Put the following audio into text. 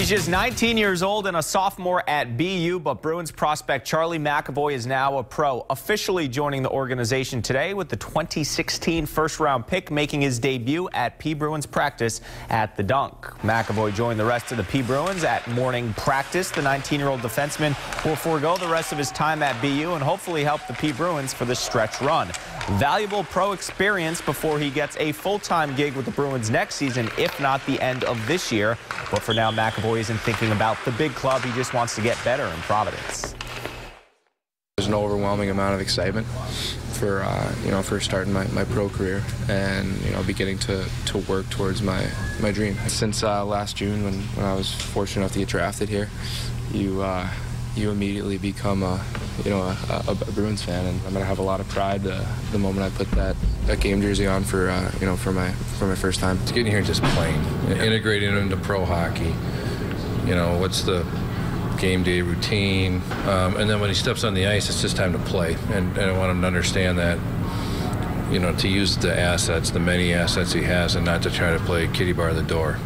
He's just 19 years old and a sophomore at BU, but Bruins prospect Charlie McAvoy is now a pro, officially joining the organization today with the 2016 first-round pick making his debut at P Bruins practice at the Dunk. McAvoy joined the rest of the P Bruins at morning practice. The 19-year-old defenseman will forego the rest of his time at BU and hopefully help the P Bruins for the stretch run. Valuable pro experience before he gets a full-time gig with the Bruins next season, if not the end of this year. But for now, McAvoy isn't thinking about the big club. He just wants to get better in Providence. There's an overwhelming amount of excitement for uh, you know for starting my, my pro career and you know beginning to, to work towards my, my dream. Since uh, last June when, when I was fortunate enough to get drafted here, you uh, you immediately become a you know a, a, Bruins fan, and I'm gonna have a lot of pride uh, the moment I put that, that game jersey on for uh, you know for my for my first time. Getting here and just playing, integrating into pro hockey you know, what's the game day routine. Um, and then when he steps on the ice, it's just time to play. And, and I want him to understand that, you know, to use the assets, the many assets he has, and not to try to play kitty bar the door.